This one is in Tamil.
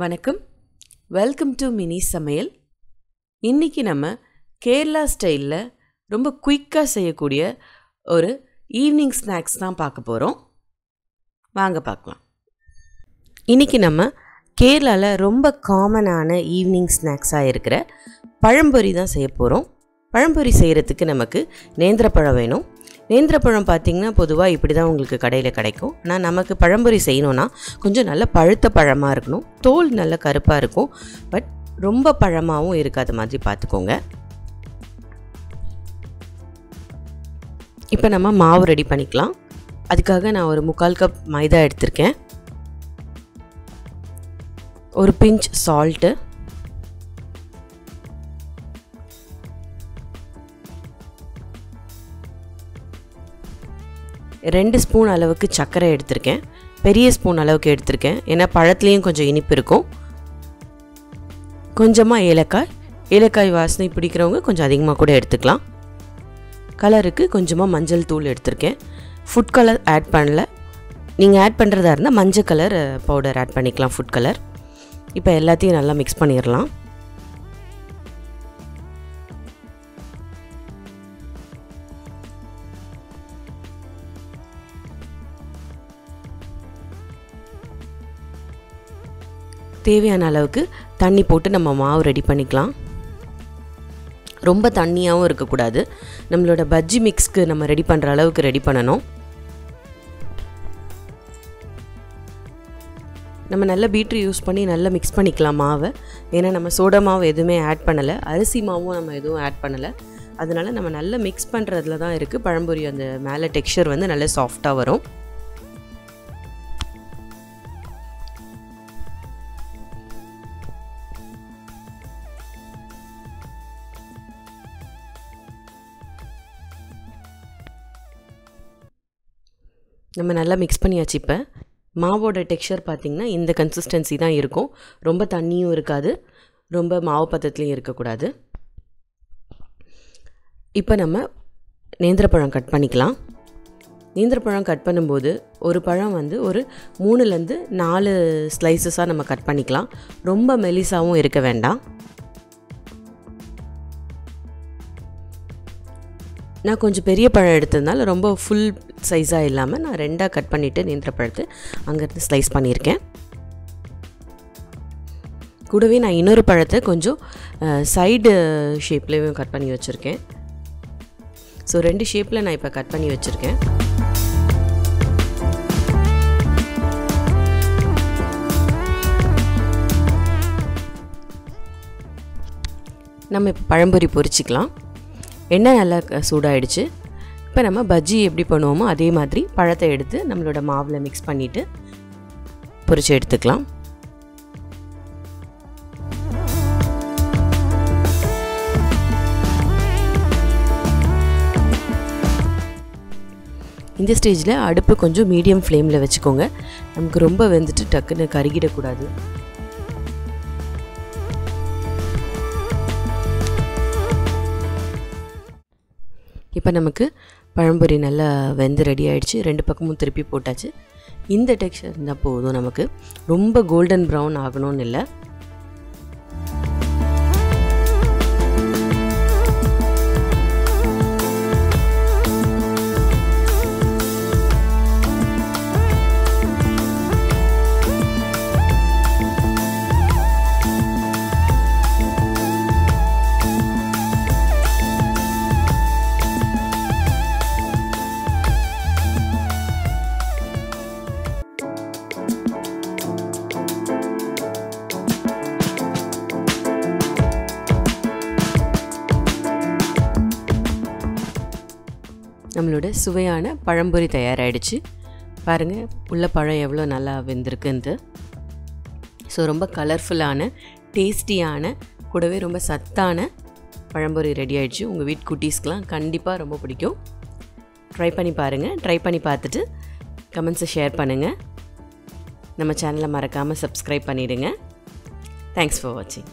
வணக்கம். வெல்கம் டு மினி சமையல் இன்றைக்கி நம்ம கேரளா ஸ்டைலில் ரொம்ப குயிக்காக செய்யக்கூடிய ஒரு ஈவினிங் ஸ்நாக்ஸ் தான் பார்க்க போகிறோம் வாங்க பார்க்கலாம். இன்றைக்கி நம்ம கேரளாவில் ரொம்ப காமனான ஈவினிங் ஸ்நாக்ஸாக இருக்கிற பழம்பொரி தான் செய்ய போகிறோம் பழம்பொரி செய்கிறதுக்கு நமக்கு நேந்திரப்பழம் வேணும். நேந்திரப்பழம் பார்த்திங்கன்னா பொதுவாக இப்படி தான் உங்களுக்கு கடையில் கிடைக்கும். ஆனால் நமக்கு பழம்பொரி செய்யணுன்னா கொஞ்சம் நல்ல பழுத்த பழமாக இருக்கணும். தோல் நல்ல கருப்பாக இருக்கும். பட் ரொம்ப பழமாகவும் இருக்காத மாதிரி பார்த்துக்கோங்க. இப்போ நம்ம மாவு ரெடி பண்ணிக்கலாம். அதுக்காக நான் ஒரு முக்கால் கப் மைதா எடுத்திருக்கேன். ஒரு பிஞ்ச் சால்ட்டு ரெண்டு ஸ்பூன் அளவுக்கு சர்க்கரை எடுத்திருக்கேன். பெரிய ஸ்பூன் அளவுக்கு எடுத்திருக்கேன். ஏன்னா பழத்துலேயும் கொஞ்சம் இனிப்பு இருக்கும். கொஞ்சமாக ஏலக்காய். ஏலக்காய் வாசனை பிடிக்கிறவங்க கொஞ்சம் அதிகமாக கூட எடுத்துக்கலாம். கலருக்கு கொஞ்சமாக மஞ்சள் தூள் எடுத்திருக்கேன். ஃபுட் கலர் ஆட் பண்ணல. நீங்கள் ஆட் பண்ணுறதா இருந்தால் மஞ்சள் கலர் பவுடர் ஆட் பண்ணிக்கலாம் ஃபுட் கலர் இப்போ எல்லாத்தையும் நல்லா மிக்ஸ் பண்ணிடலாம் தேவையான அளவுக்கு தண்ணி போட்டு நம்ம மாவு ரெடி பண்ணிக்கலாம். ரொம்ப தண்ணியாகவும் இருக்கக்கூடாது. நம்மளோட பஜ்ஜி மிக்ஸ்க்கு நம்ம ரெடி பண்ணுற அளவுக்கு ரெடி பண்ணணும். நம்ம நல்ல பீட்ரு யூஸ் பண்ணி நல்லா மிக்ஸ் பண்ணிக்கலாம் மாவை. ஏன்னா நம்ம சோடா மாவு எதுவுமே ஆட் பண்ணலை. அரிசி மாவும் நம்ம எதுவும் ஆட் பண்ணலை. அதனால் நம்ம நல்லா மிக்ஸ் பண்ணுறதுல தான் இருக்குது பழம்பொரி அந்த மேலே டெக்ஸ்சர் வந்து நல்ல சாஃப்டாக வரும். நம்ம நல்லா மிக்ஸ் பண்ணியாச்சு இப்போ. மாவோட டெக்ஸ்சர் பார்த்திங்கன்னா இந்த கன்சிஸ்டன்சி தான் இருக்கும். ரொம்ப தண்ணியும் இருக்காது. ரொம்ப மாவு பதத்துலேயும் இருக்கக்கூடாது. இப்போ நம்ம நேந்திரப்பழம் கட் பண்ணிக்கலாம். நேந்திரப்பழம் கட் பண்ணும்போது ஒரு பழம் வந்து ஒரு மூணுலேருந்து நாலு ஸ்லைசஸாக நம்ம கட் பண்ணிக்கலாம். ரொம்ப மெலிசாகவும் இருக்க வேண்டாம். நான் கொஞ்சம் பெரிய பழம் எடுத்ததுனால ரொம்ப ஃபுல் சைஸாக இல்லாமல் நான் ரெண்டாக கட் பண்ணிவிட்டு நேந்திர பழத்தை அங்கேருந்து ஸ்லைஸ் பண்ணியிருக்கேன். கூடவே நான் இன்னொரு பழத்தை கொஞ்சம் சைடு ஷேப்லேயும் கட் பண்ணி வச்சுருக்கேன். ஸோ ரெண்டு ஷேப்பில் நான் இப்போ கட் பண்ணி வச்சுருக்கேன். நம்ம இப்போ பழம்பொரி பொரிச்சிக்கலாம். எண்ணெய் நல்லா சூடாயிடுச்சு. இப்போ நம்ம பஜ்ஜி எப்படி பண்ணுவோமோ அதே மாதிரி பழத்தை எடுத்து நம்மளோட மாவில் மிக்ஸ் பண்ணிவிட்டு பொரிச்சு எடுத்துக்கலாம். இந்த ஸ்டேஜில் அடுப்பு கொஞ்சம் மீடியம் ஃப்ளேமில் வச்சுக்கோங்க. நமக்கு ரொம்ப வெந்துட்டு டக்குன்னு கருகிடக்கூடாது. இப்போ நமக்கு பழம்பொரி நல்லா வெந்து ரெடி ஆகிடுச்சு ரெண்டு பக்கமும் திருப்பி போட்டாச்சு. இந்த டெக்ஸ்டர் இருந்தால் போதும் நமக்கு. ரொம்ப கோல்டன் ப்ரௌன் ஆகணும்னு இல்லை. நம்மளோட சுவையான பழம்பொரி தயாராகிடுச்சு பாருங்கள் உள்ள பழம் எவ்வளோ நல்லா வெந்திருக்குன்ட்டு. ஸோ ரொம்ப கலர்ஃபுல்லான டேஸ்டியான கூடவே ரொம்ப சத்தான பழம்பொரி ரெடி ஆகிடுச்சு உங்கள் வீட்டு குட்டீஸ்க்கெலாம் கண்டிப்பாக ரொம்ப பிடிக்கும். ட்ரை பண்ணி பாருங்கள் ட்ரை பண்ணி பார்த்துட்டு கமெண்ட்ஸை ஷேர் பண்ணுங்கள் நம்ம சேனலை மறக்காமல் சப்ஸ்கிரைப் பண்ணிவிடுங்க தேங்க்ஸ் ஃபார் வாட்சிங்